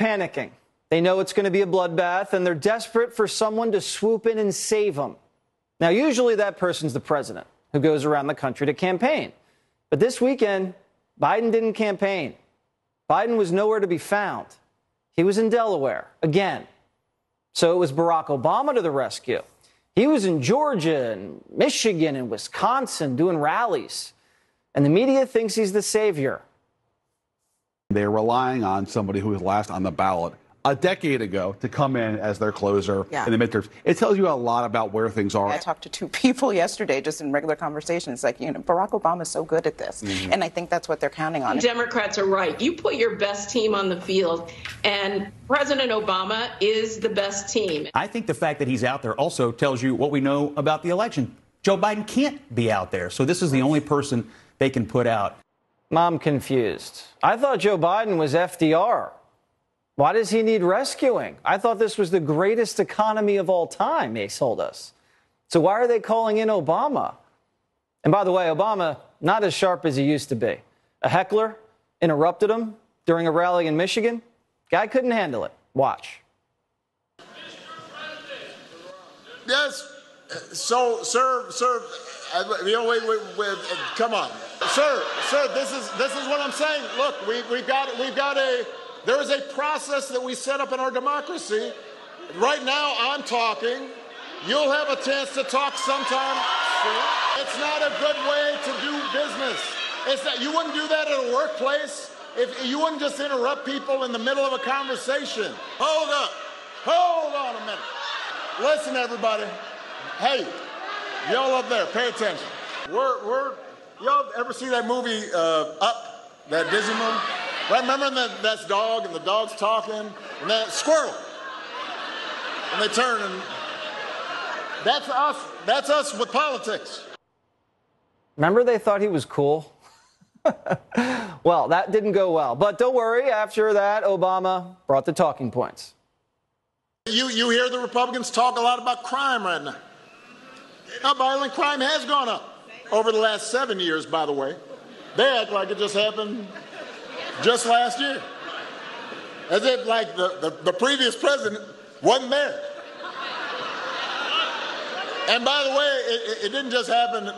panicking. They know it's going to be a bloodbath, and they're desperate for someone to swoop in and save them. Now, usually that person's the president who goes around the country to campaign. But this weekend, Biden didn't campaign. Biden was nowhere to be found. He was in Delaware again. So it was Barack Obama to the rescue. He was in Georgia and Michigan and Wisconsin doing rallies. And the media thinks he's the savior. They're relying on somebody who was last on the ballot a decade ago to come in as their closer Yeah. in the midterms. It tells you a lot about where things are. I talked to two people yesterday just in regular conversations. Like, you know, Barack Obama's so good at this. Mm-hmm. And I think that's what they're counting on. Democrats are right. You put your best team on the field, and President Obama is the best team. I think the fact that he's out there also tells you what we know about the election. Joe Biden can't be out there. So this is the only person they can put out. Mom confused. I thought Joe Biden was FDR. Why does he need rescuing? I thought this was the greatest economy of all time, Ace told us. So why are they calling in Obama? And by the way, Obama, not as sharp as he used to be. A heckler interrupted him during a rally in Michigan. Guy couldn't handle it. Watch. Yes. So, sir, sir, uh, you know, wait, wait, wait, uh, come on, sir, sir. This is this is what I'm saying. Look, we we've got we've got a there is a process that we set up in our democracy. Right now, I'm talking. You'll have a chance to talk sometime soon. It's not a good way to do business. It's that you wouldn't do that at a workplace. If you wouldn't just interrupt people in the middle of a conversation. Hold up. Hold on a minute. Listen, everybody. Hey, y'all up there, pay attention. We're, we're, y'all ever see that movie uh, Up, that Disney movie? Right, remember that that's dog and the dog's talking and that squirrel, and they turn and that's us. That's us with politics. Remember they thought he was cool? well, that didn't go well. But don't worry, after that, Obama brought the talking points. You you hear the Republicans talk a lot about crime right now. Now, violent crime has gone up over the last seven years. By the way, they act like it just happened just last year, as if like the, the, the previous president wasn't there. And by the way, it, it- didn't just happen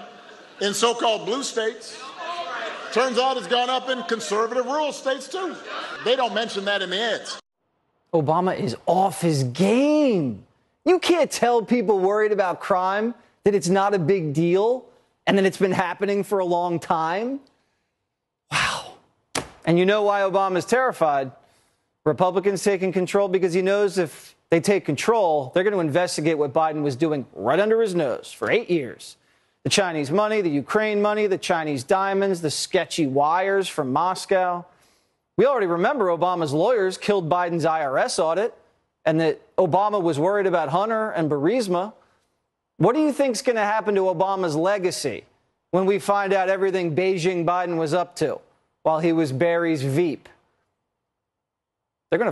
in so-called blue states. Turns out it's gone up in conservative rural states too. They don't mention that in the ads. Obama is off his game. You can't tell people worried about crime that it's not a big deal and that it's been happening for a long time. Wow. And you know why Obama's terrified? Republicans taking control because he knows if they take control, they're going to investigate what Biden was doing right under his nose for eight years. The Chinese money, the Ukraine money, the Chinese diamonds, the sketchy wires from Moscow. We already remember Obama's lawyers killed Biden's IRS audit and that Obama was worried about Hunter and Burisma. What do you think is going to happen to Obama's legacy when we find out everything Beijing Biden was up to while he was Barry's Veep? They're going to